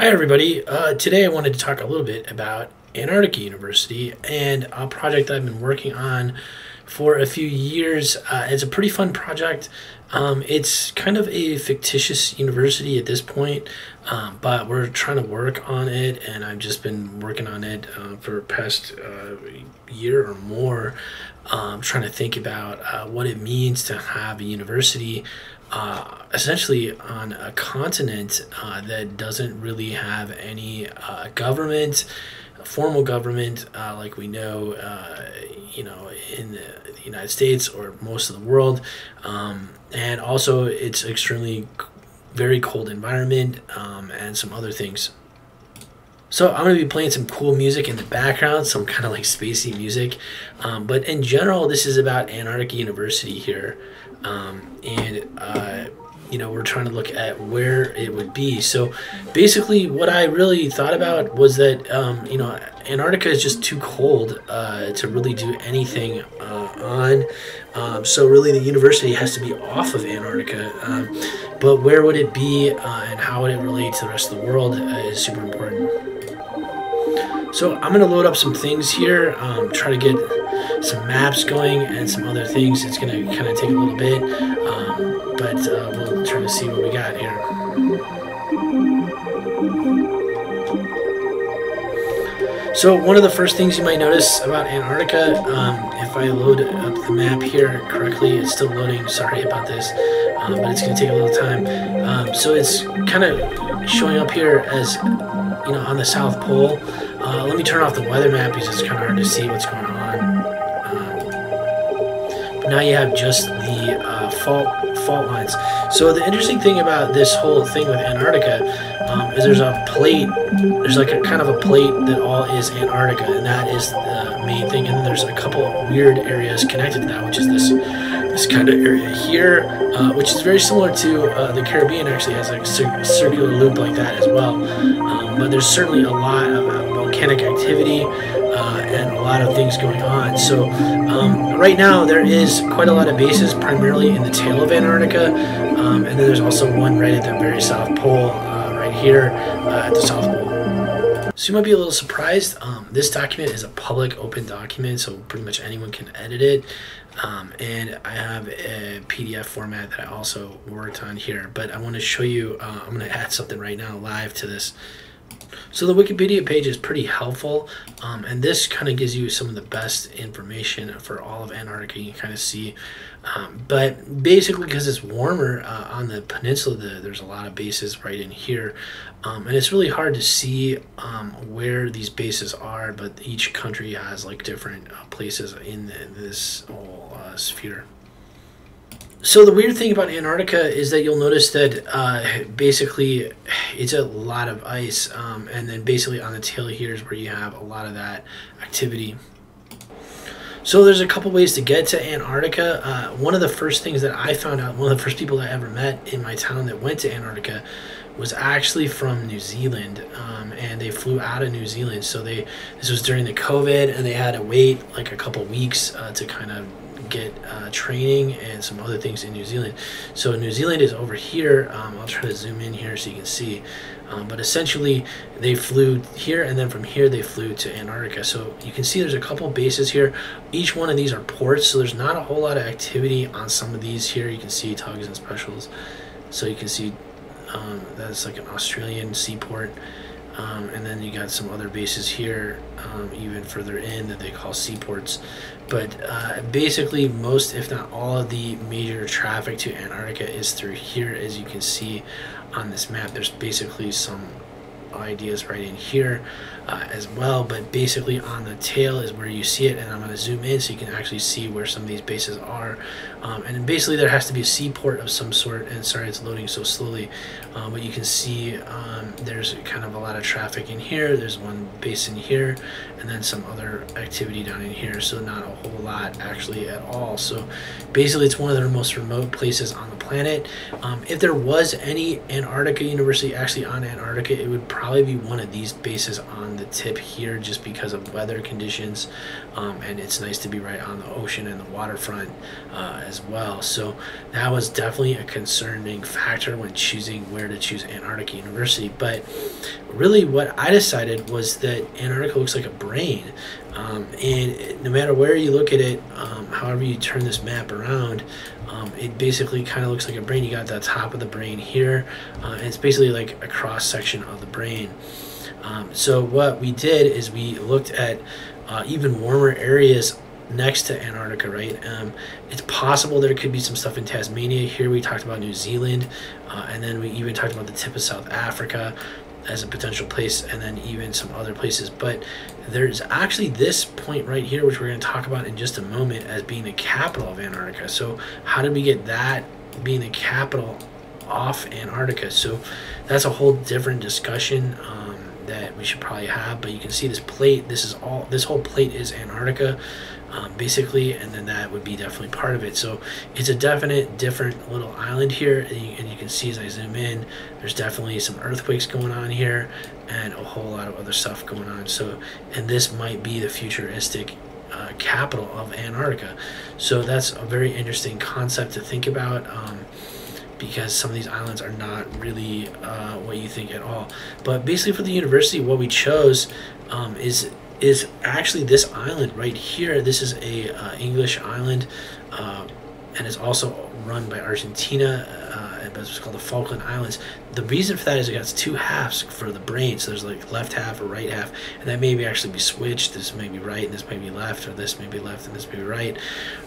Hi, everybody. Uh, today I wanted to talk a little bit about Antarctica University and a project that I've been working on for a few years. Uh, it's a pretty fun project. Um, it's kind of a fictitious university at this point, um, but we're trying to work on it, and I've just been working on it uh, for past uh, year or more, um, trying to think about uh, what it means to have a university uh, essentially on a continent uh, that doesn't really have any uh, government, formal government, uh, like we know, uh, you know, in the, United States or most of the world, um, and also it's extremely very cold environment um, and some other things. So I'm to be playing some cool music in the background, some kind of like spacey music. Um, but in general, this is about Antarctica University here. Um, and, uh, you know, we're trying to look at where it would be. So basically, what I really thought about was that, um, you know, Antarctica is just too cold uh, to really do anything uh, on. Um, so really, the university has to be off of Antarctica. Um, but where would it be uh, and how would it relate to the rest of the world uh, is super important. So I'm going to load up some things here, um, try to get some maps going and some other things. It's going to kind of take a little bit, um, but uh, we'll try to see what we got here. So one of the first things you might notice about Antarctica, um, if I load up the map here correctly, it's still loading, sorry about this, um, but it's going to take a little time. Um, so it's kind of showing up here as, you know, on the South Pole. Uh, let me turn off the weather map because it's kind of hard to see what's going on. Now you have just the uh, fault fault lines. So the interesting thing about this whole thing with Antarctica um, is there's a plate. There's like a kind of a plate that all is Antarctica, and that is the main thing. And then there's a couple weird areas connected to that, which is this this kind of area here, uh, which is very similar to uh, the Caribbean. Actually, has a cir circular loop like that as well. Um, but there's certainly a lot of uh, volcanic activity uh, lot of things going on. So um, right now there is quite a lot of bases, primarily in the tail of Antarctica, um, and then there's also one right at the very south pole, uh, right here uh, at the south pole. So you might be a little surprised. Um, this document is a public open document, so pretty much anyone can edit it. Um, and I have a PDF format that I also worked on here, but I want to show you, uh, I'm going to add something right now live to this so the Wikipedia page is pretty helpful, um, and this kind of gives you some of the best information for all of Antarctica. You kind of see, um, but basically because it's warmer uh, on the peninsula, the, there's a lot of bases right in here, um, and it's really hard to see um, where these bases are. But each country has like different uh, places in the, this whole uh, sphere. So the weird thing about Antarctica is that you'll notice that uh, basically it's a lot of ice, um, and then basically on the tail here is where you have a lot of that activity. So there's a couple ways to get to Antarctica. Uh, one of the first things that I found out, one of the first people I ever met in my town that went to Antarctica was actually from New Zealand, um, and they flew out of New Zealand. So they this was during the COVID, and they had to wait like a couple weeks uh, to kind of get uh, training and some other things in New Zealand. So New Zealand is over here. Um, I'll try to zoom in here so you can see. Um, but essentially, they flew here, and then from here they flew to Antarctica. So you can see there's a couple bases here. Each one of these are ports, so there's not a whole lot of activity on some of these here. You can see tugs and specials. So you can see um, that's like an Australian seaport. Um, and then you got some other bases here, um, even further in that they call seaports. But uh, basically, most, if not all, of the major traffic to Antarctica is through here, as you can see on this map. There's basically some ideas right in here uh, as well but basically on the tail is where you see it and I'm going to zoom in so you can actually see where some of these bases are. Um, and basically there has to be a seaport of some sort and sorry it's loading so slowly uh, but you can see um, there's kind of a lot of traffic in here there's one base in here and then some other activity down in here so not a whole lot actually at all. So basically it's one of the most remote places on the planet. Um, if there was any Antarctica University actually on Antarctica it would probably be one of these bases on the tip here just because of weather conditions. Um, and it's nice to be right on the ocean and the waterfront uh, as well. So that was definitely a concerning factor when choosing where to choose Antarctica University. But really, what I decided was that Antarctica looks like a brain. Um, and no matter where you look at it, um, however you turn this map around, um, it basically kind of looks like a brain. You got the top of the brain here, uh, and it's basically like a cross section of the brain. Um, so what we did is we looked at uh, even warmer areas next to Antarctica, right? Um, it's possible there could be some stuff in Tasmania. Here we talked about New Zealand, uh, and then we even talked about the tip of South Africa as a potential place, and then even some other places. But there's actually this point right here, which we're going to talk about in just a moment, as being the capital of Antarctica. So, how did we get that being the capital off Antarctica? So, that's a whole different discussion. Um, that we should probably have but you can see this plate this is all this whole plate is Antarctica um, basically and then that would be definitely part of it. So it's a definite different little island here and you, and you can see as I zoom in there's definitely some earthquakes going on here and a whole lot of other stuff going on. So and this might be the futuristic uh, capital of Antarctica. So that's a very interesting concept to think about um, because some of these islands are not really uh, what you think at all. But basically, for the university, what we chose um, is is actually this island right here. This is a uh, English island, uh, and it's also run by Argentina. Uh, but called the Falkland Islands. The reason for that is it got two halves for the brain. So there's like left half or right half, and that may be actually be switched. This may be right, and this may be left, or this may be left, and this may be right.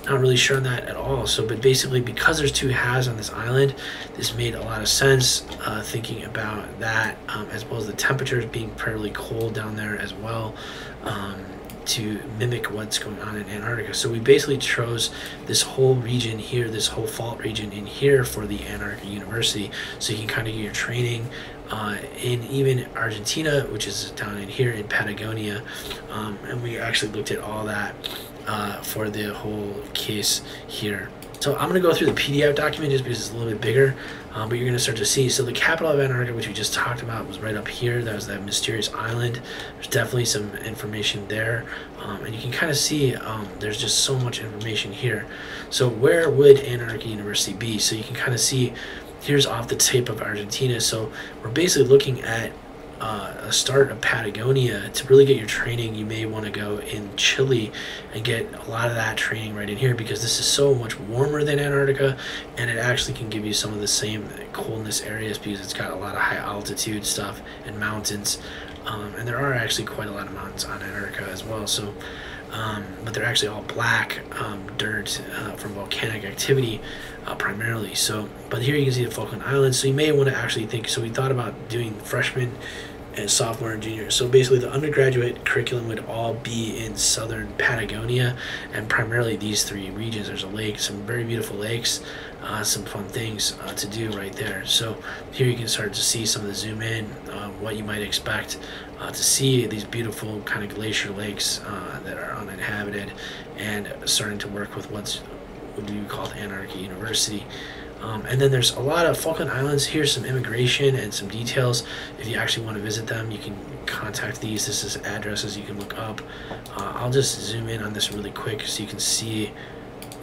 Not really sure on that at all. So, but basically, because there's two halves on this island, this made a lot of sense. Uh, thinking about that, um, as well as the temperatures being fairly cold down there as well. Um, to mimic what's going on in Antarctica. So we basically chose this whole region here, this whole fault region in here for the Antarctica University, so you can kind of get your training uh, in even Argentina, which is down in here in Patagonia, um, and we actually looked at all that uh, for the whole case here. So I'm going to go through the PDF document just because it's a little bit bigger, um, but you're going to start to see. So the capital of Antarctica, which we just talked about, was right up here. That was that mysterious island. There's definitely some information there, um, and you can kind of see um, there's just so much information here. So where would Antarctica University be? So you can kind of see here's off the tip of Argentina. So we're basically looking at uh, a start of Patagonia, to really get your training, you may want to go in Chile and get a lot of that training right in here because this is so much warmer than Antarctica and it actually can give you some of the same coldness areas because it's got a lot of high altitude stuff and mountains. Um, and there are actually quite a lot of mountains on Antarctica as well. So, um, but they're actually all black um, dirt uh, from volcanic activity uh, primarily. So, but here you can see the Falkland Islands. So you may want to actually think. So we thought about doing freshman and sophomore and junior. So basically, the undergraduate curriculum would all be in southern Patagonia and primarily these three regions. There's a lake, some very beautiful lakes, uh, some fun things uh, to do right there. So here you can start to see some of the zoom in, uh, what you might expect uh, to see these beautiful kind of glacier lakes uh, that are uninhabited and starting to work with what's what we call anarchy University. Um, and then there's a lot of Falkland Islands. Here's some immigration and some details. If you actually want to visit them, you can contact these. This is addresses you can look up. Uh, I'll just zoom in on this really quick so you can see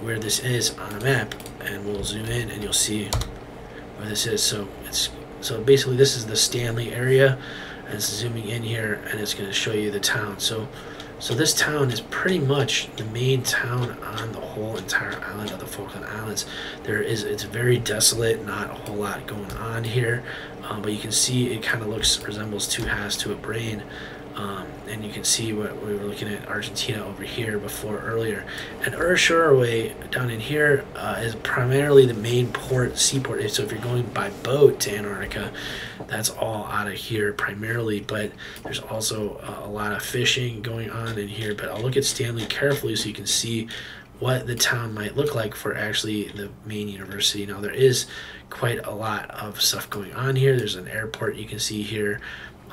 where this is on a map. And we'll zoom in and you'll see where this is. So it's so basically this is the Stanley area. And it's zooming in here and it's going to show you the town. So so this town is pretty much the main town on the whole entire island of the Falkland Islands. There is it's very desolate, not a whole lot going on here, um, but you can see it kind of looks resembles two halves to a brain. Um, and you can see what we were looking at Argentina over here before earlier. And Uruguay down in here uh, is primarily the main port, seaport. So if you're going by boat to Antarctica, that's all out of here primarily. But there's also uh, a lot of fishing going on in here. But I'll look at Stanley carefully so you can see what the town might look like for actually the main university. Now there is quite a lot of stuff going on here. There's an airport you can see here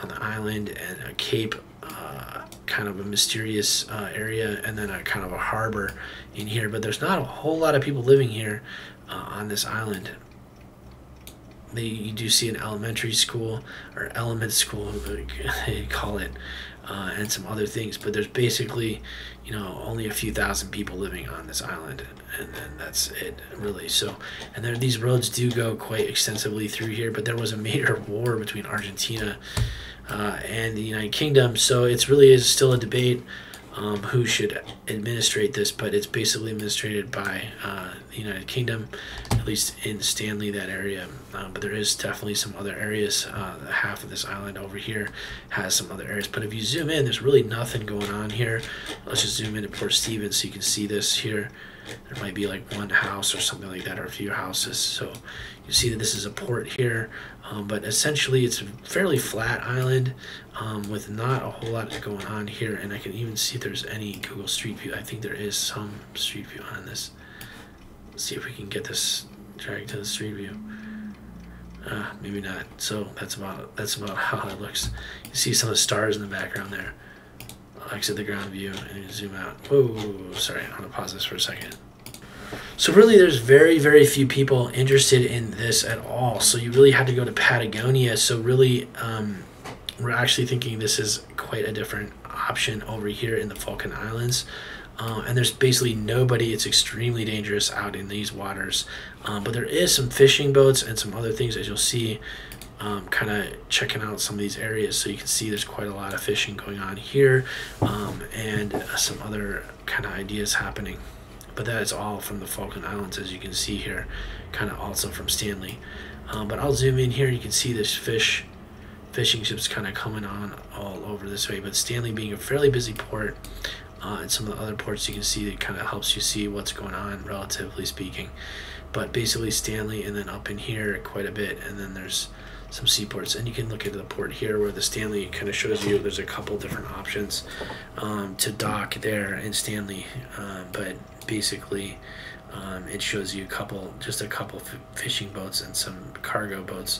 on the island and a cape uh, kind of a mysterious uh, area and then a kind of a harbor in here but there's not a whole lot of people living here uh, on this island. They you do see an elementary school or element school they call it uh, and some other things but there's basically you know only a few thousand people living on this island and, then that's it really. So and there these roads do go quite extensively through here but there was a major war between argentina uh, and the united kingdom so it's really is still a debate um, who should administrate this, but it's basically administrated by uh, the United Kingdom, at least in Stanley, that area. Um, but there is definitely some other areas. Uh, half of this island over here has some other areas. But if you zoom in, there's really nothing going on here. Let's just zoom in to Port Stephens so you can see this here. There might be like one house or something like that, or a few houses. So you see that this is a port here, um, but essentially it's a fairly flat island um, with not a whole lot going on here. And I can even see if there's any Google Street View. I think there is some Street View on this. Let's see if we can get this dragged to the Street View. Uh, maybe not. So that's about that's about how it looks. You see some of the stars in the background there. Exit the ground view and zoom out. Whoa, sorry, I'm gonna pause this for a second. So really, there's very, very few people interested in this at all. So you really had to go to Patagonia. So really, um, we're actually thinking this is quite a different option over here in the Falkland Islands. Uh, and there's basically nobody. It's extremely dangerous out in these waters. Um, but there is some fishing boats and some other things, as you'll see, um, kind of checking out some of these areas. So you can see there's quite a lot of fishing going on here um, and uh, some other kind of ideas happening. But that is all from the Falkland Islands, as you can see here, kind of also from Stanley. Um, but I'll zoom in here. You can see this fish, fishing ships kind of coming on all over this way. But Stanley being a fairly busy port, uh, and some of the other ports you can see that kind of helps you see what's going on, relatively speaking. But basically Stanley, and then up in here quite a bit, and then there's some seaports and you can look into the port here where the Stanley kind of shows you there's a couple different options um, to dock there in Stanley uh, but basically um, it shows you a couple just a couple fishing boats and some cargo boats.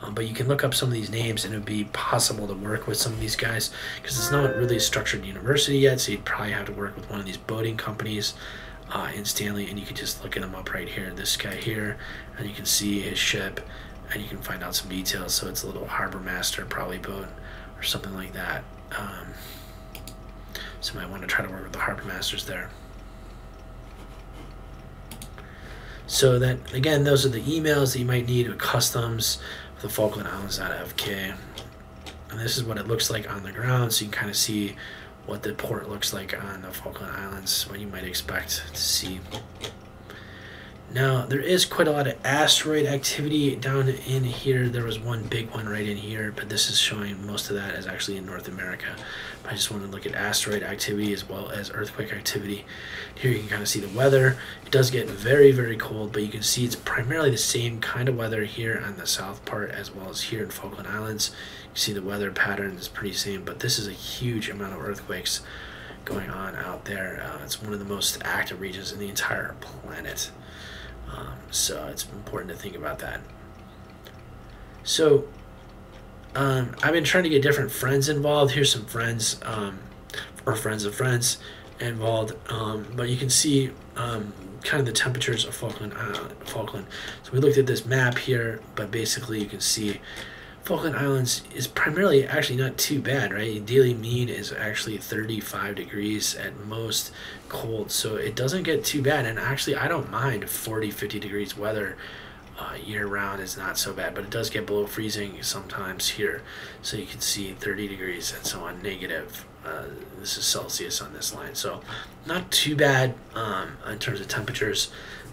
Um, but you can look up some of these names and it would be possible to work with some of these guys because it's not really a structured university yet so you'd probably have to work with one of these boating companies uh, in Stanley and you can just look at them up right here this guy here and you can see his ship and you can find out some details. So it's a little harbor master probably boat or something like that. Um, so might want to try to work with the harbor masters there. So that again, those are the emails that you might need with customs for the Falkland Islands FK. And this is what it looks like on the ground, so you can kind of see what the port looks like on the Falkland Islands, what you might expect to see. Now, there is quite a lot of asteroid activity down in here. There was one big one right in here, but this is showing most of that is actually in North America. But I just want to look at asteroid activity as well as earthquake activity. Here you can kind of see the weather. It does get very, very cold, but you can see it's primarily the same kind of weather here on the south part as well as here in Falkland Islands. You see the weather pattern is pretty same, but this is a huge amount of earthquakes going on out there. Uh, it's one of the most active regions in the entire planet. Um, so it's important to think about that. So um, I've been trying to get different friends involved. Here's some friends um, or friends of friends involved. Um, but you can see um, kind of the temperatures of Falkland. Uh, Falkland. So we looked at this map here, but basically you can see Falkland Islands is primarily actually not too bad, right? Daily mean is actually 35 degrees at most cold, so it doesn't get too bad. And actually, I don't mind 40, 50 degrees weather uh, year round is not so bad, but it does get below freezing sometimes here. So you can see 30 degrees and so on, negative. Uh, this is Celsius on this line, so not too bad um, in terms of temperatures,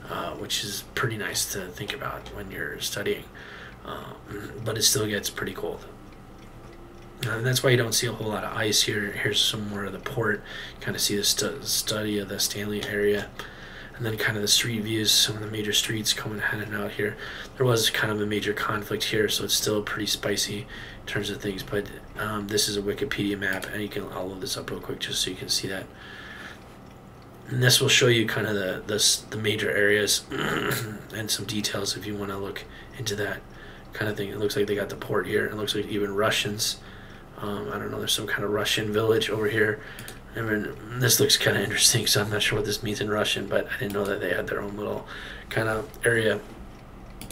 uh, which is pretty nice to think about when you're studying. Um, but it still gets pretty cold. And that's why you don't see a whole lot of ice here. Here's some more of the port. Kind of see the stu study of the Stanley area. And then kind of the street views, some of the major streets coming in and out here. There was kind of a major conflict here, so it's still pretty spicy in terms of things. But um, this is a Wikipedia map, and you can, I'll load this up real quick just so you can see that. And this will show you kind of the, the, the major areas and some details if you want to look into that kind of thing. It looks like they got the port here. It looks like even Russians. Um, I don't know. There's some kind of Russian village over here. I mean, this looks kind of interesting, so I'm not sure what this means in Russian, but I didn't know that they had their own little kind of area.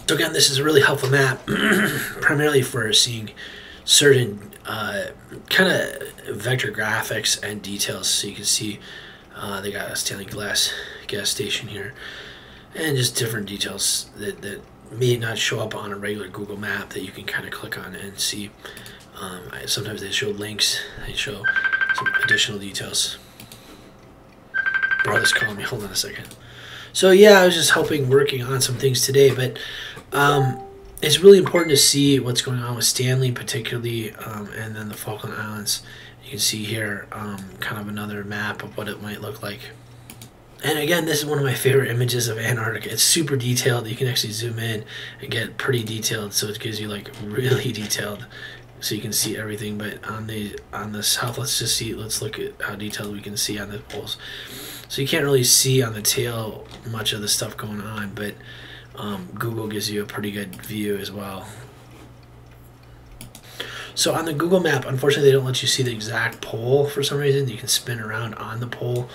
So again, this is a really helpful map, primarily for seeing certain uh, kind of vector graphics and details. So you can see uh, they got a Stanley Glass gas station here, and just different details that, that may not show up on a regular Google map that you can kind of click on and see. Um, sometimes they show links, they show some additional details. Brother's calling me. Hold on a second. So yeah, I was just helping working on some things today, but um, it's really important to see what's going on with Stanley, particularly, um, and then the Falkland Islands. You can see here um, kind of another map of what it might look like. And again, this is one of my favorite images of Antarctica. It's super detailed. You can actually zoom in and get pretty detailed, so it gives you like really detailed, so you can see everything. But on the on the south, let's just see. Let's look at how detailed we can see on the poles. So you can't really see on the tail much of the stuff going on, but um, Google gives you a pretty good view as well. So on the Google map, unfortunately, they don't let you see the exact pole for some reason. You can spin around on the pole,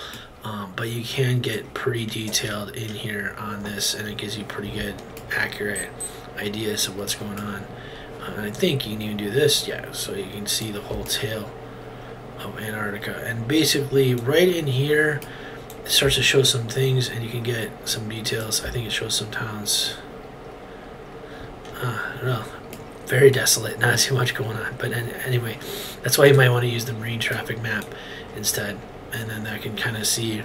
um, but you can get pretty detailed in here on this, and it gives you pretty good, accurate ideas of what's going on. Uh, I think you can even do this, yeah, so you can see the whole tail of Antarctica. And basically, right in here, it starts to show some things and you can get some details. I think it shows some towns. Uh, I don't know. Very desolate, not too much going on. But anyway, that's why you might want to use the marine traffic map instead. And then I can kind of see,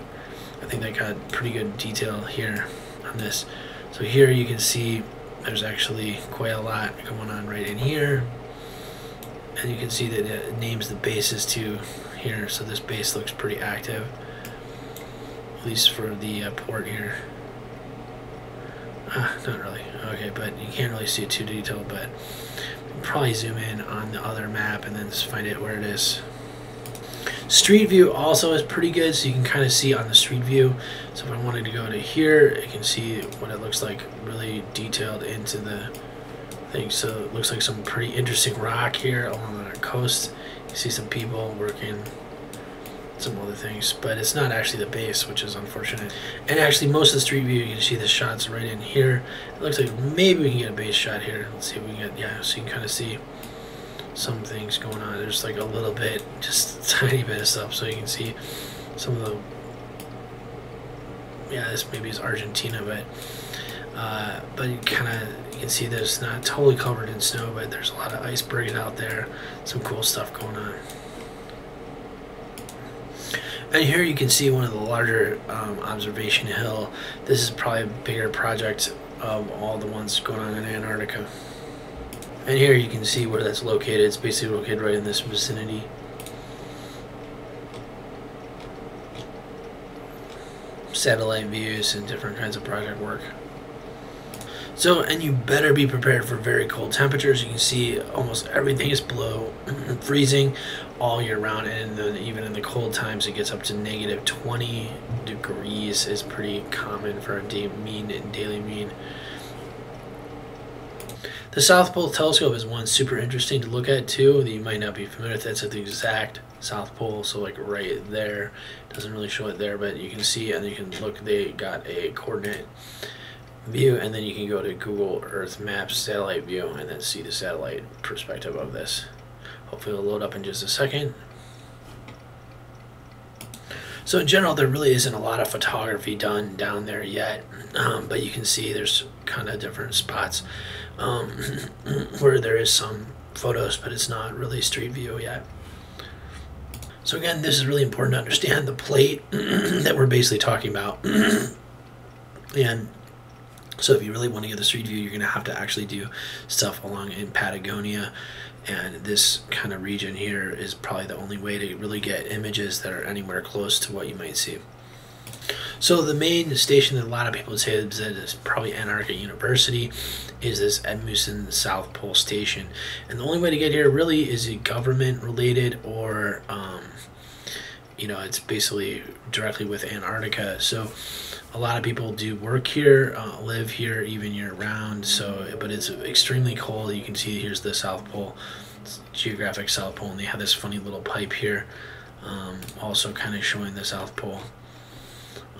I think I got pretty good detail here on this. So here you can see there's actually quite a lot going on right in here. And you can see that it names the bases too here. So this base looks pretty active at least for the uh, port here. Uh, not really. Okay, but you can't really see it too detailed, but probably zoom in on the other map and then just find it where it is. Street view also is pretty good, so you can kind of see on the street view. So if I wanted to go to here, I can see what it looks like really detailed into the thing. So it looks like some pretty interesting rock here along the coast. You see some people working some other things, but it's not actually the base, which is unfortunate. And actually, most of the street view, you can see the shots right in here. It looks like maybe we can get a base shot here. Let's see if we can get, yeah, so you can kind of see some things going on. There's like a little bit, just a tiny bit of stuff, so you can see some of the, yeah, this maybe is Argentina, but, uh, but you kind of, you can see there's not totally covered in snow, but there's a lot of icebergs out there, some cool stuff going on. And here you can see one of the larger um, observation hill. This is probably a bigger project of all the ones going on in Antarctica. And here you can see where that's located. It's basically located right in this vicinity. Satellite views and different kinds of project work. So, and you better be prepared for very cold temperatures. You can see almost everything is below freezing all year round, and then even in the cold times, it gets up to negative 20 degrees is pretty common for a day mean and daily mean. The South Pole Telescope is one super interesting to look at too that you might not be familiar with. That's at the exact South Pole, so like right there. Doesn't really show it there, but you can see and you can look. They got a coordinate view and then you can go to Google Earth Maps satellite view and then see the satellite perspective of this. Hopefully it'll load up in just a second. So in general, there really isn't a lot of photography done down there yet, um, but you can see there's kind of different spots um, where there is some photos, but it's not really street view yet. So again, this is really important to understand the plate that we're basically talking about. and so if you really want to get the street view, you're going to have to actually do stuff along in Patagonia. And this kind of region here is probably the only way to really get images that are anywhere close to what you might see. So the main station that a lot of people say is probably Antarctica University is this Edmundson South Pole Station. And the only way to get here really is a government related or, um, you know, it's basically directly with Antarctica. So a lot of people do work here, uh, live here even year round. So, but it's extremely cold. You can see here's the South Pole, geographic South Pole, and they have this funny little pipe here, um, also kind of showing the South Pole.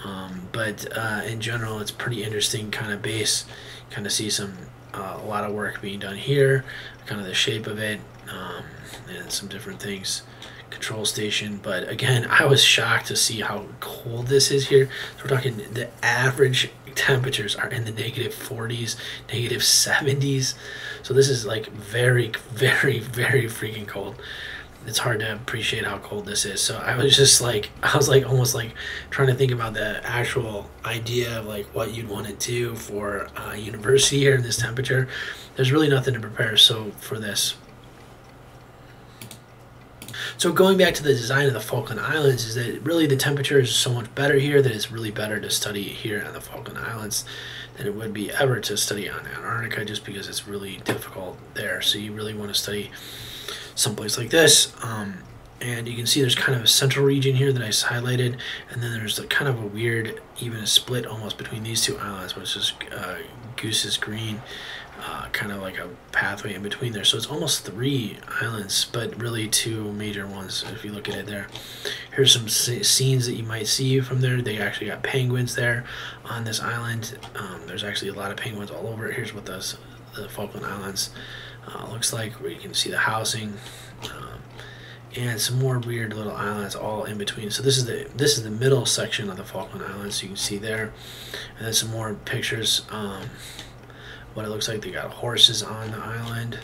Um, but uh, in general, it's pretty interesting kind of base. Kind of see some uh, a lot of work being done here, kind of the shape of it, um, and some different things control station. But again, I was shocked to see how cold this is here. So we're talking the average temperatures are in the negative 40s, negative 70s. So this is like very, very, very freaking cold. It's hard to appreciate how cold this is. So I was just like, I was like almost like trying to think about the actual idea of like what you'd want to do for a university here in this temperature. There's really nothing to prepare so for this. So going back to the design of the Falkland Islands is that really the temperature is so much better here that it's really better to study here on the Falkland Islands than it would be ever to study on Antarctica just because it's really difficult there. So you really want to study someplace like this. Um, and you can see there's kind of a central region here that I highlighted, and then there's a kind of a weird, even a split almost between these two islands, which is uh, Goose's Green uh, kind of like a pathway in between there. So it's almost three islands, but really two major ones if you look at it there. Here's some scenes that you might see from there. They actually got penguins there on this island. Um, there's actually a lot of penguins all over. Here's what the, the Falkland Islands uh, looks like, where you can see the housing. Um, and some more weird little islands all in between. So this is the this is the middle section of the Falkland Islands. You can see there, and then some more pictures. Um, what it looks like. They got horses on the island.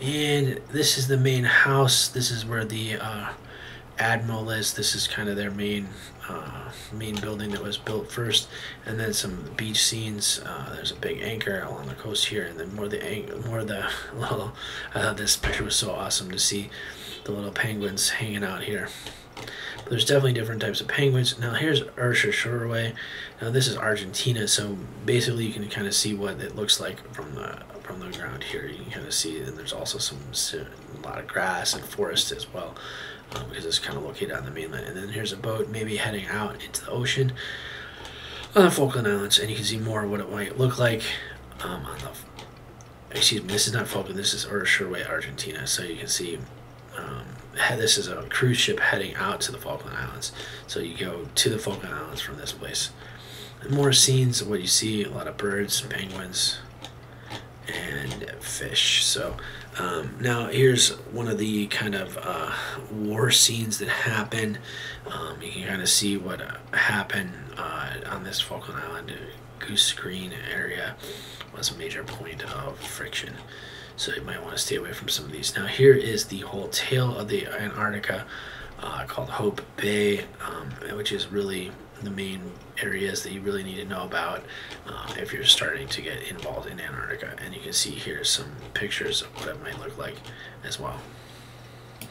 And this is the main house. This is where the uh, Admiral is. This is kind of their main uh, main building that was built first. And then some beach scenes. Uh, there's a big anchor along the coast here. And then more the more the little. I thought this picture was so awesome to see the little penguins hanging out here. But there's definitely different types of penguins. Now here's Urscher Schauerwey. Now this is Argentina, so basically you can kind of see what it looks like from the from the ground here. You can kind of see, and there's also some a lot of grass and forest as well, um, because it's kind of located on the mainland. And then here's a boat maybe heading out into the ocean on the Falkland Islands, and you can see more of what it might look like um, on the. Excuse me, this is not Falkland. This is Ushuaia, Argentina. So you can see this is a cruise ship heading out to the Falkland Islands. So you go to the Falkland Islands from this place. And more scenes of what you see, a lot of birds, penguins, and fish. So um, now here's one of the kind of uh, war scenes that happen. Um, you can kind of see what uh, happened uh, on this Falkland Island. Goose Green area was a major point of friction. So you might want to stay away from some of these. Now here is the whole tail of the Antarctica uh, called Hope Bay, um, which is really the main areas that you really need to know about uh, if you're starting to get involved in Antarctica. And you can see here some pictures of what it might look like as well.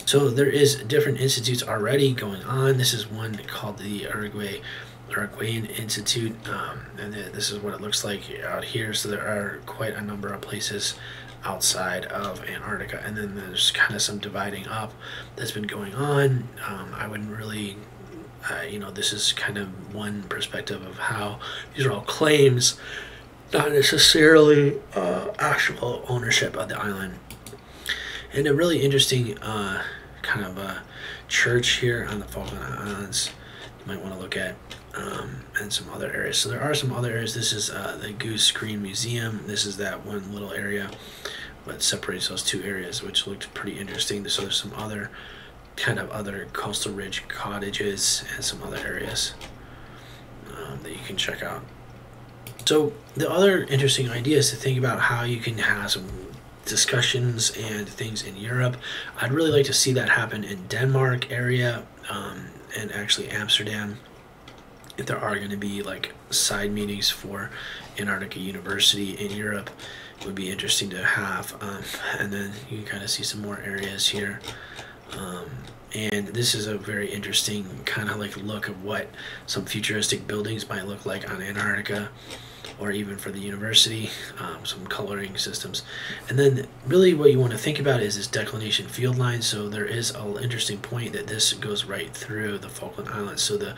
So there is different institutes already going on. This is one called the Uruguay Uruguayan Institute, um, and this is what it looks like out here. So there are quite a number of places outside of Antarctica, and then there's kind of some dividing up that's been going on. Um, I wouldn't really, uh, you know, this is kind of one perspective of how these are all claims, not necessarily uh, actual ownership of the island. And a really interesting uh, kind of a church here on the Falkland Islands you might want to look at um, and some other areas. So there are some other areas. This is uh, the Goose Green Museum. This is that one little area that separates those two areas, which looked pretty interesting. So there's some other kind of other coastal ridge cottages and some other areas um, that you can check out. So the other interesting idea is to think about how you can have some discussions and things in Europe. I'd really like to see that happen in Denmark area um, and actually Amsterdam if there are going to be like side meetings for Antarctica University in Europe, would be interesting to have. Um, and then you can kind of see some more areas here. Um, and this is a very interesting kind of like look of what some futuristic buildings might look like on Antarctica or even for the university, um, some coloring systems. And then really what you want to think about is this declination field line. So there is an interesting point that this goes right through the Falkland Islands. So the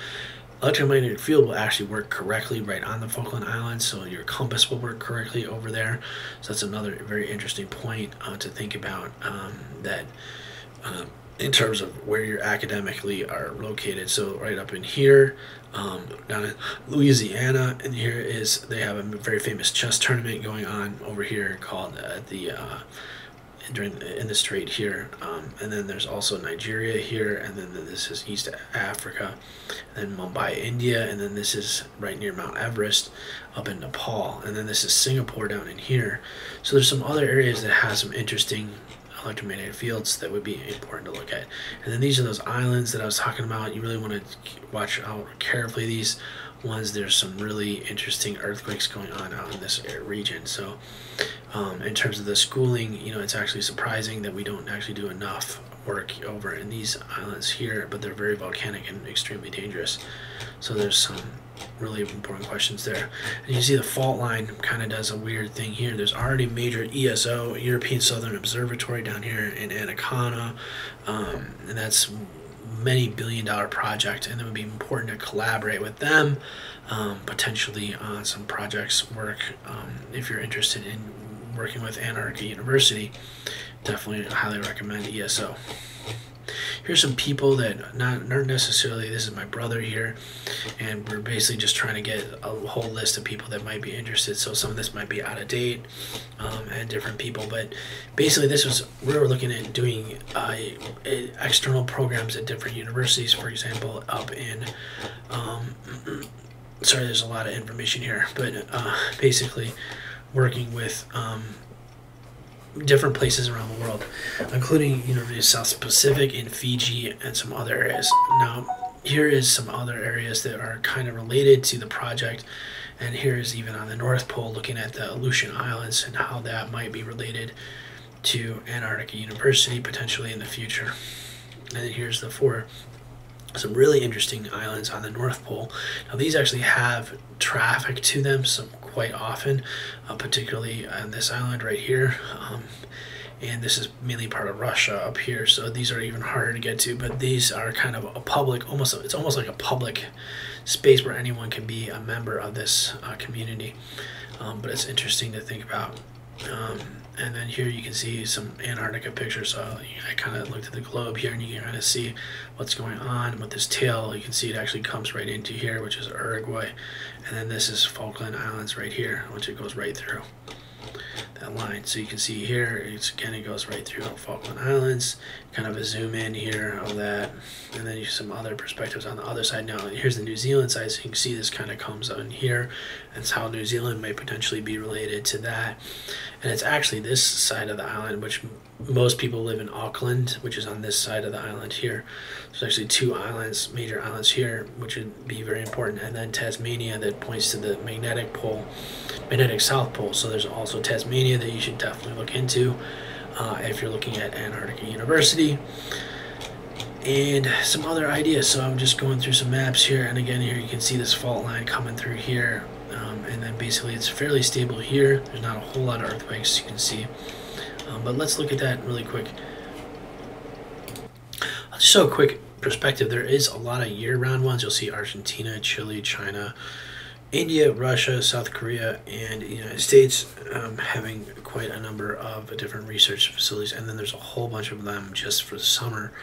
electromagnetic field will actually work correctly right on the Falkland Islands, so your compass will work correctly over there. So that's another very interesting point uh, to think about um, that uh, in terms of where you academically are located. So right up in here, um, down in Louisiana, and here is they have a very famous chess tournament going on over here called uh, the uh, during in the strait here, um, and then there's also Nigeria here, and then this is East Africa, then Mumbai, India, and then this is right near Mount Everest, up in Nepal, and then this is Singapore down in here. So there's some other areas that have some interesting electromagnetic fields that would be important to look at. And then these are those islands that I was talking about. You really want to watch out carefully. These ones, there's some really interesting earthquakes going on out in this region. So, um, in terms of the schooling, you know, it's actually surprising that we don't actually do enough work over in these islands here, but they're very volcanic and extremely dangerous. So there's some really important questions there. And you see the fault line kind of does a weird thing here. There's already major ESO, European Southern Observatory down here in Anaconda, um, and that's many billion dollar project and it would be important to collaborate with them um, potentially on some projects work um, if you're interested in working with Antarctica University definitely highly recommend ESO here's some people that not, not necessarily this is my brother here and we're basically just trying to get a whole list of people that might be interested. So some of this might be out of date um, and different people but basically this was we were looking at doing uh, external programs at different universities for example up in um, sorry there's a lot of information here but uh, basically working with um, different places around the world, including University of South Pacific in Fiji and some other areas. Now, here is some other areas that are kind of related to the project, and here is even on the North Pole looking at the Aleutian Islands and how that might be related to Antarctica University potentially in the future. And here's the four some really interesting islands on the North Pole. Now these actually have traffic to them, some quite often, uh, particularly on this island right here. Um, and this is mainly part of Russia up here, so these are even harder to get to. But these are kind of a public, almost it's almost like a public space where anyone can be a member of this uh, community. Um, but it's interesting to think about. Um, and then here you can see some Antarctica pictures. So I kind of looked at the globe here and you can kind of see what's going on with this tail. You can see it actually comes right into here, which is Uruguay. And then this is Falkland Islands right here, which it goes right through that line. So you can see here, it's again, it goes right through Falkland Islands. Kind of a zoom in here of that. And then you some other perspectives on the other side. Now, here's the New Zealand side. So you can see this kind of comes on here. That's how New Zealand may potentially be related to that. And it's actually this side of the island, which most people live in Auckland, which is on this side of the island here. There's actually two islands, major islands here, which would be very important. And then Tasmania that points to the magnetic pole, magnetic south pole. So there's also Tasmania that you should definitely look into uh, if you're looking at Antarctica University. And some other ideas. So I'm just going through some maps here. And again, here you can see this fault line coming through here. And then basically it's fairly stable here. There's not a whole lot of earthquakes you can see. Um, but let's look at that really quick. Just show a quick perspective. There is a lot of year-round ones. You'll see Argentina, Chile, China, India, Russia, South Korea, and the United States um, having quite a number of different research facilities. And then there's a whole bunch of them just for the summer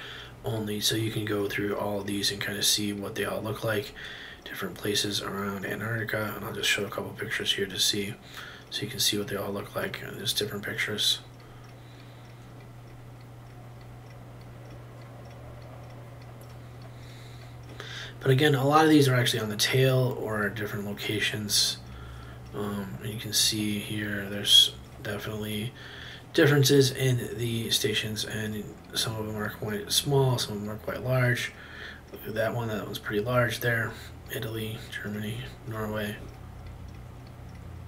only. So you can go through all of these and kind of see what they all look like. Different places around Antarctica. And I'll just show a couple pictures here to see so you can see what they all look like. There's different pictures. But again, a lot of these are actually on the tail or different locations. Um, you can see here there's definitely differences in the stations and some of them are quite small, some of them are quite large. Look at that one, that one's pretty large there. Italy, Germany, Norway.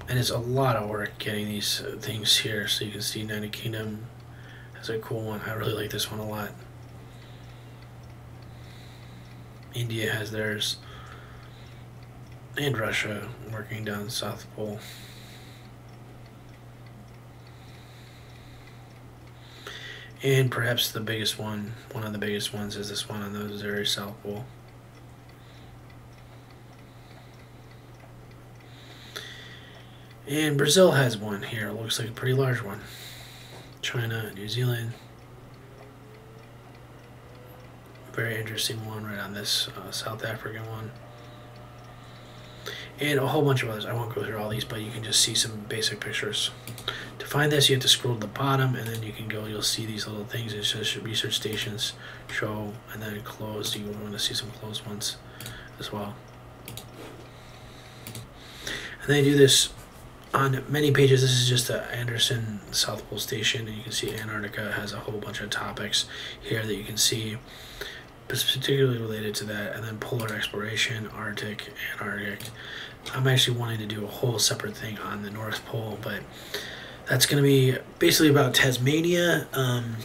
And it's a lot of work getting these uh, things here. So you can see United Kingdom has a cool one. I really like this one a lot. India has theirs, and Russia working down the South Pole. And perhaps the biggest one, one of the biggest ones, is this one on the very South Pole. And Brazil has one here. It looks like a pretty large one. China, New Zealand. very interesting one right on this uh, South African one. And a whole bunch of others. I won't go through all these, but you can just see some basic pictures. To find this, you have to scroll to the bottom, and then you can go. You'll see these little things. It says research stations, show, and then closed. You want to see some closed ones as well. And they do this on many pages. This is just the Anderson South Pole Station, and you can see Antarctica has a whole bunch of topics here that you can see particularly related to that, and then polar exploration, Arctic, Antarctic. I'm actually wanting to do a whole separate thing on the North Pole, but that's going to be basically about Tasmania. Um,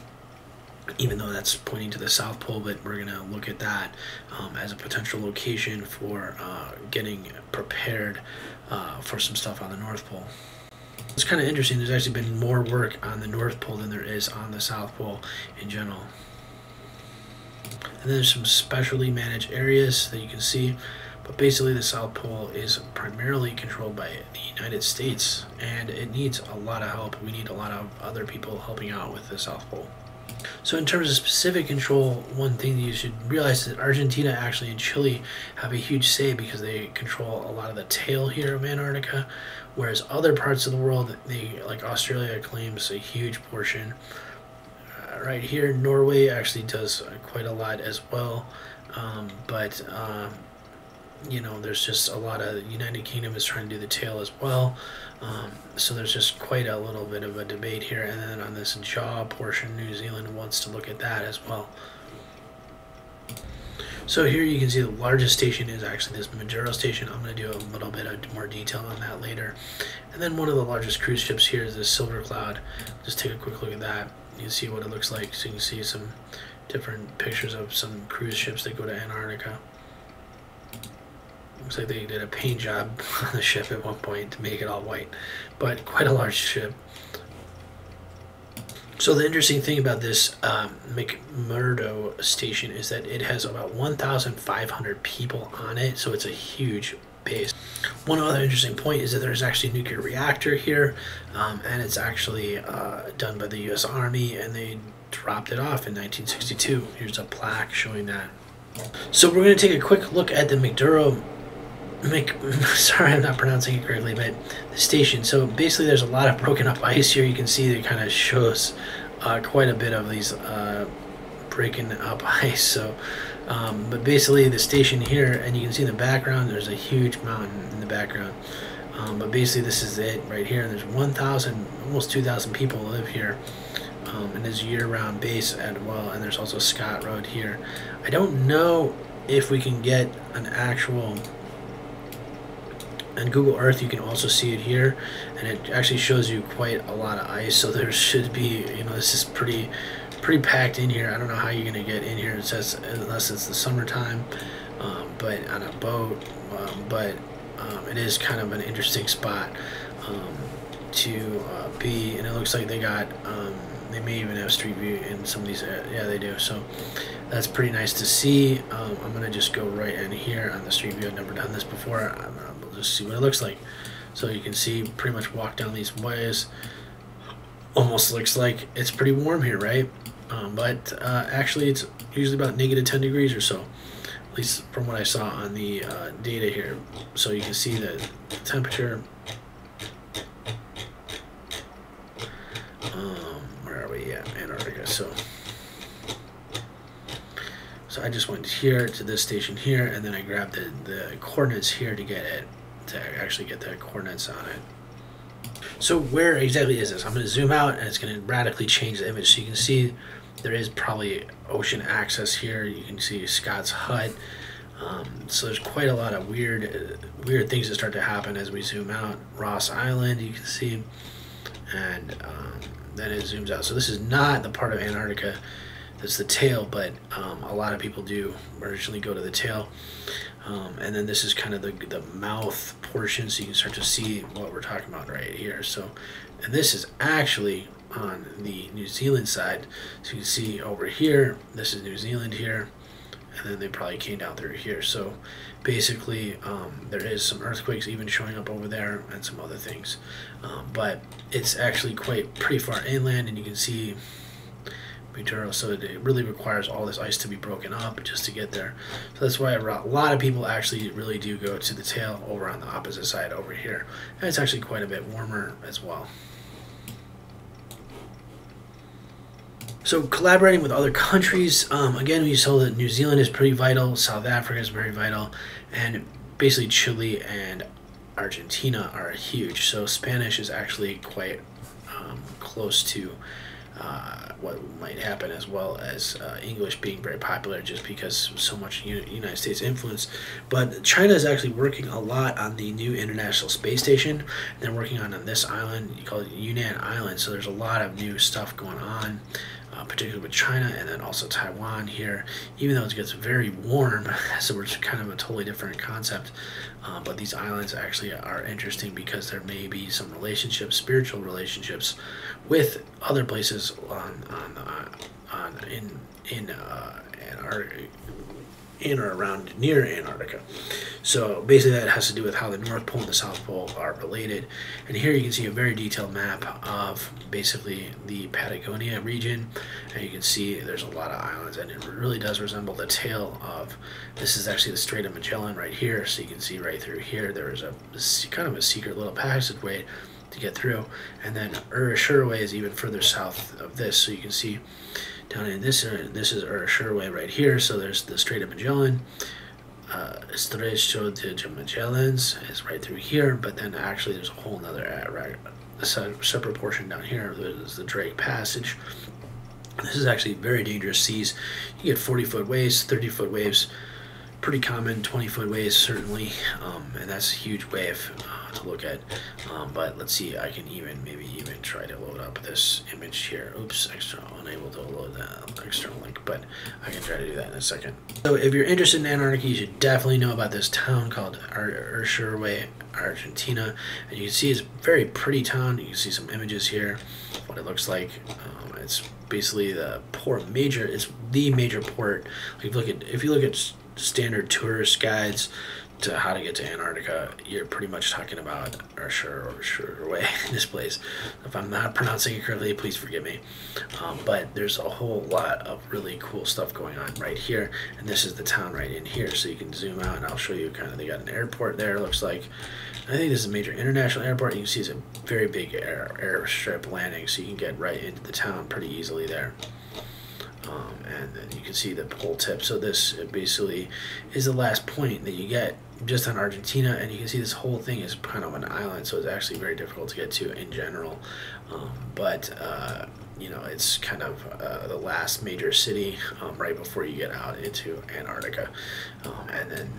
even though that's pointing to the South Pole, but we're going to look at that um, as a potential location for uh, getting prepared uh, for some stuff on the North Pole. It's kind of interesting. There's actually been more work on the North Pole than there is on the South Pole in general. And then there's some specially managed areas that you can see. But basically, the South Pole is primarily controlled by the United States, and it needs a lot of help. We need a lot of other people helping out with the South Pole. So, in terms of specific control, one thing that you should realize is that Argentina actually and Chile have a huge say because they control a lot of the tail here of Antarctica, whereas other parts of the world, they like Australia claims a huge portion right here. Norway actually does quite a lot as well, um, but um, you know, there's just a lot of United Kingdom is trying to do the tail as well. Um, so there's just quite a little bit of a debate here. And then on this jaw portion, New Zealand wants to look at that as well. So here you can see the largest station is actually this Majuro station. I'm going to do a little bit of more detail on that later. And then one of the largest cruise ships here is the Silver Cloud. Just take a quick look at that. You can see what it looks like. So you can see some different pictures of some cruise ships that go to Antarctica. Looks like they did a paint job on the ship at one point to make it all white, but quite a large ship. So the interesting thing about this um, McMurdo station is that it has about 1,500 people on it, so it's a huge base. One other interesting point is that there's actually a nuclear reactor here, um, and it's actually uh, done by the U.S. Army, and they dropped it off in 1962. Here's a plaque showing that. So we're going to take a quick look at the McDuro Mc, sorry, I'm not pronouncing it correctly, but the station. So basically, there's a lot of broken up ice here. You can see that kind of shows uh, quite a bit of these uh, breaking up ice. So, um, but basically, the station here, and you can see in the background, there's a huge mountain in the background. Um, but basically, this is it right here. And there's 1,000, almost 2,000 people live here. Um, and there's year-round base as well. And there's also Scott Road here. I don't know if we can get an actual and Google Earth you can also see it here and it actually shows you quite a lot of ice so there should be you know this is pretty pretty packed in here. I don't know how you're gonna get in here it says unless it's the summertime um, but on a boat um, but um, it is kind of an interesting spot um, to uh, be and it looks like they got um, they may even have street view in some of these uh, yeah they do so that's pretty nice to see. Um, I'm gonna just go right in here on the street view. I've never done this before. I'm, just see what it looks like. So you can see pretty much walk down these ways. Almost looks like it's pretty warm here, right? Um, but uh, actually it's usually about negative 10 degrees or so. At least from what I saw on the uh, data here. So you can see the temperature. Um, where are we at? Antarctica. So so I just went here to this station here, and then I grabbed the, the coordinates here to get it to actually get the coordinates on it. So where exactly is this? I'm going to zoom out and it's going to radically change the image. So you can see there is probably ocean access here. You can see Scott's hut. Um, so there's quite a lot of weird, uh, weird things that start to happen as we zoom out. Ross Island, you can see, and um, then it zooms out. So this is not the part of Antarctica that's the tail, but um, a lot of people do originally go to the tail. Um, and then this is kind of the, the mouth portion, so you can start to see what we're talking about right here. So, and this is actually on the New Zealand side. So you can see over here, this is New Zealand here, and then they probably came down through here. So basically, um, there is some earthquakes even showing up over there and some other things. Um, but it's actually quite pretty far inland, and you can see Buturo, so it really requires all this ice to be broken up just to get there. So that's why a lot of people actually really do go to the tail over on the opposite side over here. And it's actually quite a bit warmer as well. So collaborating with other countries, um, again, we saw that New Zealand is pretty vital, South Africa is very vital, and basically Chile and Argentina are huge. So Spanish is actually quite um, close to uh, what might happen as well as uh, English being very popular just because so much United States influence. But China is actually working a lot on the new International Space Station. They're working on, this island called Yunnan Island. So there's a lot of new stuff going on uh, particularly with China and then also Taiwan here, even though it gets very warm, so we're kind of a totally different concept. Uh, but these islands actually are interesting because there may be some relationships, spiritual relationships, with other places on on, uh, on in in uh, Antarctica in or around near Antarctica. So basically that has to do with how the North Pole and the South Pole are related. And here you can see a very detailed map of basically the Patagonia region. And you can see there's a lot of islands and it really does resemble the tail of, this is actually the Strait of Magellan right here. So you can see right through here, there is a kind of a secret little passageway to get through. And then Ushuaia is even further south of this. So you can see down in this uh, this is Ushuaia right here. So there's the Strait of Magellan. Uh, Estrecho de Magallanes is right through here, but then actually there's a whole another uh, right, separate portion down here. There's the Drake Passage. This is actually very dangerous seas. You get 40 foot waves, 30 foot waves, pretty common 20 foot waves certainly um, and that's a huge wave to look at. Um, but let's see I can even maybe even try to load up this image here. Oops external, unable to load that external link but I can try to do that in a second. So if you're interested in Antarctica you should definitely know about this town called Ushuaia Argentina. And you can see it's a very pretty town. You can see some images here what it looks like. Um, it's basically the port major it's the major port. If you look at if you look at standard tourist guides to how to get to Antarctica, you're pretty much talking about Ursher or Ursher way in this place. If I'm not pronouncing it correctly, please forgive me. Um, but there's a whole lot of really cool stuff going on right here, and this is the town right in here. So you can zoom out, and I'll show you kind of. They got an airport there. Looks like. I think this is a major international airport. You can see it's a very big air airstrip landing, so you can get right into the town pretty easily there. Um, and then you can see the pole tip. So this basically is the last point that you get just on Argentina, and you can see this whole thing is kind of an island, so it's actually very difficult to get to in general. Um, but uh, you know, it's kind of uh, the last major city um, right before you get out into Antarctica, um, and then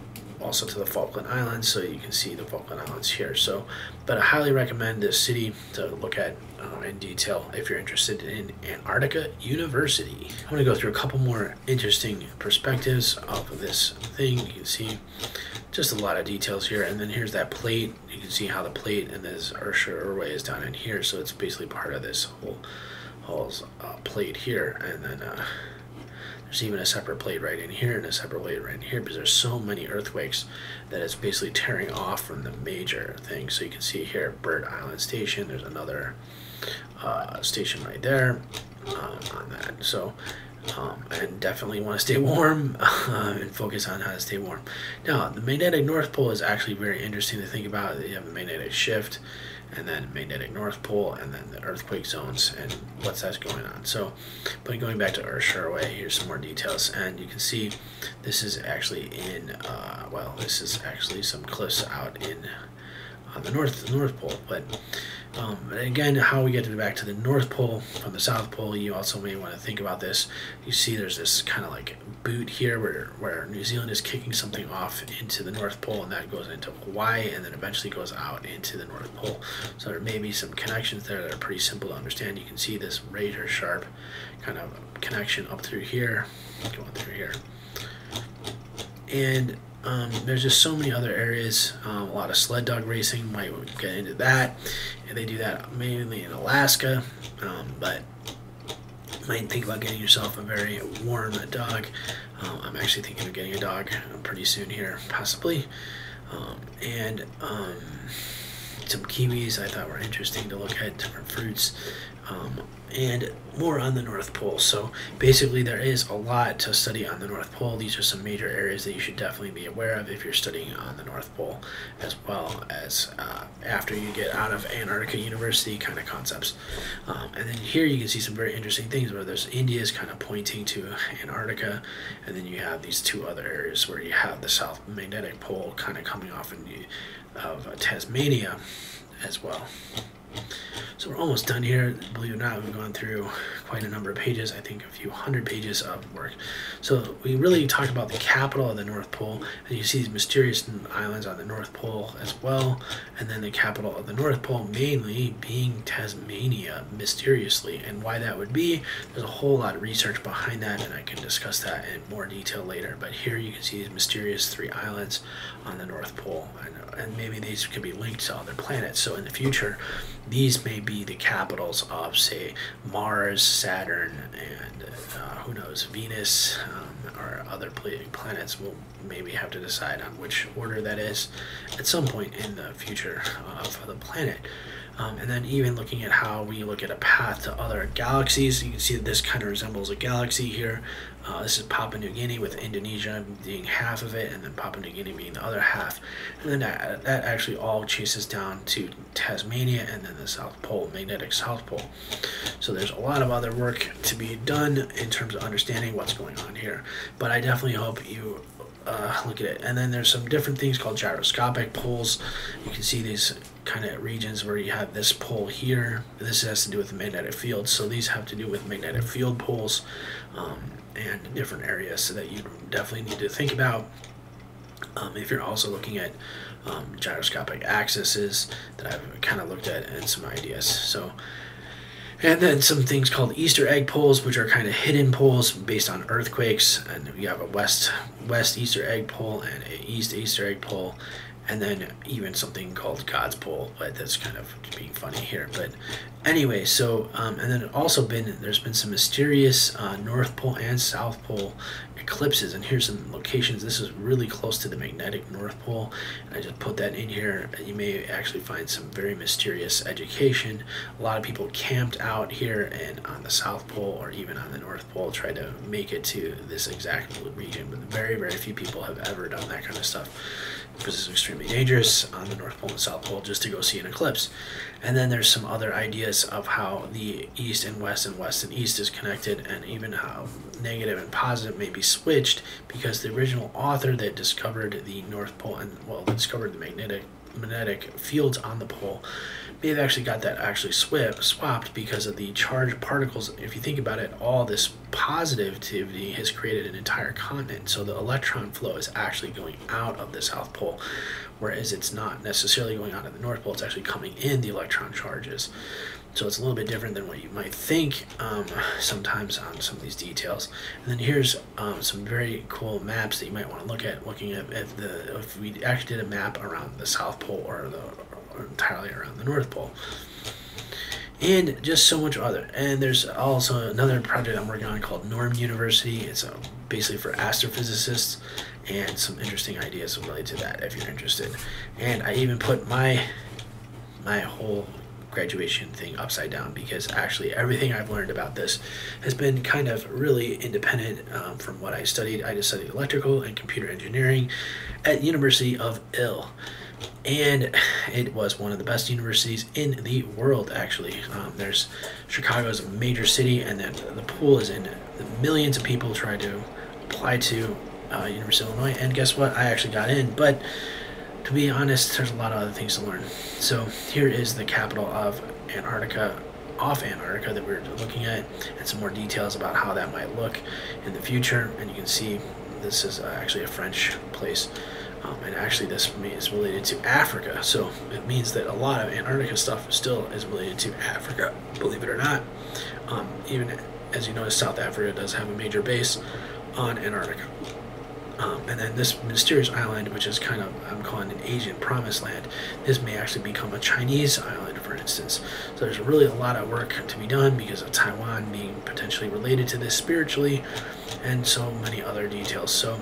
also to the Falkland Islands, so you can see the Falkland Islands here. So, but I highly recommend this city to look at uh, in detail if you're interested in Antarctica University. I'm to go through a couple more interesting perspectives of this thing. You can see just a lot of details here, and then here's that plate. You can see how the plate and this Ursha is down in here, so it's basically part of this whole, whole uh, plate here, and then. Uh, there's even a separate plate right in here and a separate plate right in here because there's so many earthquakes that it's basically tearing off from the major thing. So you can see here, Bird Island Station. There's another uh, station right there um, on that. So um, and definitely want to stay warm uh, and focus on how to stay warm. Now, the magnetic North Pole is actually very interesting to think about. You have the magnetic shift, and then magnetic North Pole, and then the earthquake zones, and what's that's going on. So, but going back to Ursula, here's some more details, and you can see this is actually in, uh, well, this is actually some cliffs out in on the North the North Pole, but um, again, how we get to back to the North Pole from the South Pole, you also may want to think about this. You see there's this kind of like boot here where, where New Zealand is kicking something off into the North Pole and that goes into Hawaii and then eventually goes out into the North Pole. So there may be some connections there that are pretty simple to understand. You can see this razor sharp kind of connection up through here, going through here. And um, there's just so many other areas. Um, a lot of sled dog racing might get into that, and they do that mainly in Alaska. Um, but you might think about getting yourself a very warm dog. Um, I'm actually thinking of getting a dog pretty soon here, possibly. Um, and um, some kiwis I thought were interesting to look at, different fruits. Um, and more on the North Pole. So basically, there is a lot to study on the North Pole. These are some major areas that you should definitely be aware of if you're studying on the North Pole, as well as uh, after you get out of Antarctica University kind of concepts. Um, and then here you can see some very interesting things where there's India is kind of pointing to Antarctica, and then you have these two other areas where you have the South Magnetic Pole kind of coming off of Tasmania as well. So we're almost done here. Believe it or not, we've gone through quite a number of pages, I think a few hundred pages of work. So we really talked about the capital of the North Pole, and you see these mysterious islands on the North Pole as well, and then the capital of the North Pole mainly being Tasmania, mysteriously. And why that would be, there's a whole lot of research behind that, and I can discuss that in more detail later. But here you can see these mysterious three islands on the North Pole, and, and maybe these could be linked to other planets. So in the future, these may be the capitals of, say, Mars, Saturn, and uh, who knows, Venus, um, or other planets. We'll maybe have to decide on which order that is at some point in the future of the planet. Um, and then even looking at how we look at a path to other galaxies, you can see that this kind of resembles a galaxy here. Uh, this is Papua New Guinea with Indonesia being half of it and then Papua New Guinea being the other half. And then that, that actually all chases down to Tasmania and then the South Pole, magnetic South Pole. So there's a lot of other work to be done in terms of understanding what's going on here. But I definitely hope you uh, look at it. And then there's some different things called gyroscopic poles. You can see these kind of regions where you have this pole here. This has to do with the magnetic field. So these have to do with magnetic field poles um, and different areas so that you definitely need to think about. Um, if you're also looking at um, gyroscopic axes that I've kind of looked at and some ideas. So and then some things called Easter egg poles, which are kind of hidden poles based on earthquakes. And you have a west west Easter egg pole and a east Easter egg pole, and then even something called God's pole. But that's kind of being funny here. But anyway, so um, and then also been there's been some mysterious uh, North Pole and South Pole eclipses. And here's some locations. This is really close to the magnetic north pole. And i just put that in here. You may actually find some very mysterious education. A lot of people camped out here and on the south pole or even on the north pole tried to make it to this exact region but very very few people have ever done that kind of stuff because it's extremely dangerous on the North Pole and South Pole just to go see an eclipse. And then there's some other ideas of how the East and West and West and East is connected, and even how negative and positive may be switched because the original author that discovered the North Pole and well discovered the magnetic magnetic fields on the pole have actually got that actually swip, swapped because of the charged particles. If you think about it, all this positivity has created an entire continent. So the electron flow is actually going out of the South Pole, whereas it's not necessarily going out of the North Pole, it's actually coming in the electron charges. So it's a little bit different than what you might think um, sometimes on some of these details. And then here's um, some very cool maps that you might want to look at, looking at if, the, if we actually did a map around the South Pole or the entirely around the North Pole. And just so much other. And there's also another project I'm working on called Norm University. It's uh, basically for astrophysicists and some interesting ideas related to that if you're interested. And I even put my my whole graduation thing upside down because actually everything I've learned about this has been kind of really independent um, from what I studied. I just studied electrical and computer engineering at University of Ill and it was one of the best universities in the world actually. Um, there's chicago is a major city and then the pool is in millions of people try to apply to uh, university of illinois. And guess what? I actually got in. But to be honest there's a lot of other things to learn. So here is the capital of antarctica off Antarctica that we're looking at and some more details about how that might look in the future. And you can see this is uh, actually a French place um, and actually, this is related to Africa, so it means that a lot of Antarctica stuff still is related to Africa, believe it or not. Um, even as you notice, South Africa does have a major base on Antarctica. Um, and then this mysterious island, which is kind of, I'm calling an Asian promised land, this may actually become a Chinese island, for instance. So there's really a lot of work to be done because of Taiwan being potentially related to this spiritually and so many other details. So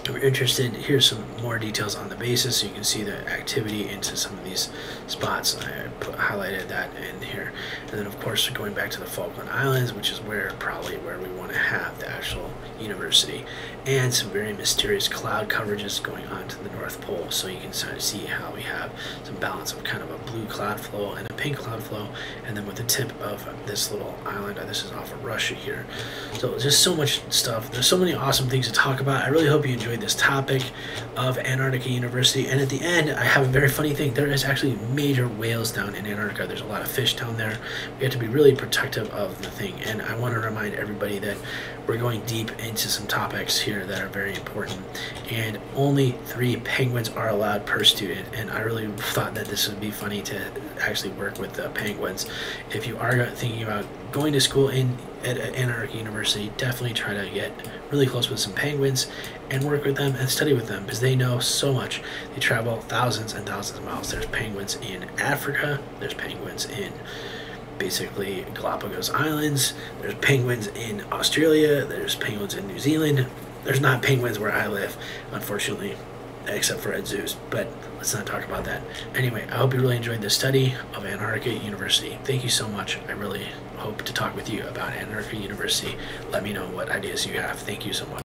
if you're interested, here's some more details on the basis so you can see the activity into some of these spots. I put, highlighted that in here. And then, of course, going back to the Falkland Islands, which is where probably where we want to have the actual university, and some very mysterious cloud coverages going on to the North Pole. So you can sort of see how we have some balance of kind of a blue cloud flow and pink cloud flow, and then with the tip of this little island, uh, this is off of Russia here. So just so much stuff. There's so many awesome things to talk about. I really hope you enjoyed this topic of Antarctica University. And at the end, I have a very funny thing. There is actually major whales down in Antarctica. There's a lot of fish down there. We have to be really protective of the thing. And I want to remind everybody that we're going deep into some topics here that are very important. And only three penguins are allowed per student. And I really thought that this would be funny to actually work with the penguins. If you are thinking about going to school in at Antarctica University, definitely try to get really close with some penguins and work with them and study with them because they know so much. They travel thousands and thousands of miles. There's penguins in Africa, there's penguins in basically Galapagos Islands, there's penguins in Australia, there's penguins in New Zealand. There's not penguins where I live, unfortunately, except for at zoos, but let's not talk about that. Anyway, I hope you really enjoyed this study of Antarctica University. Thank you so much. I really hope to talk with you about Antarctica University. Let me know what ideas you have. Thank you so much.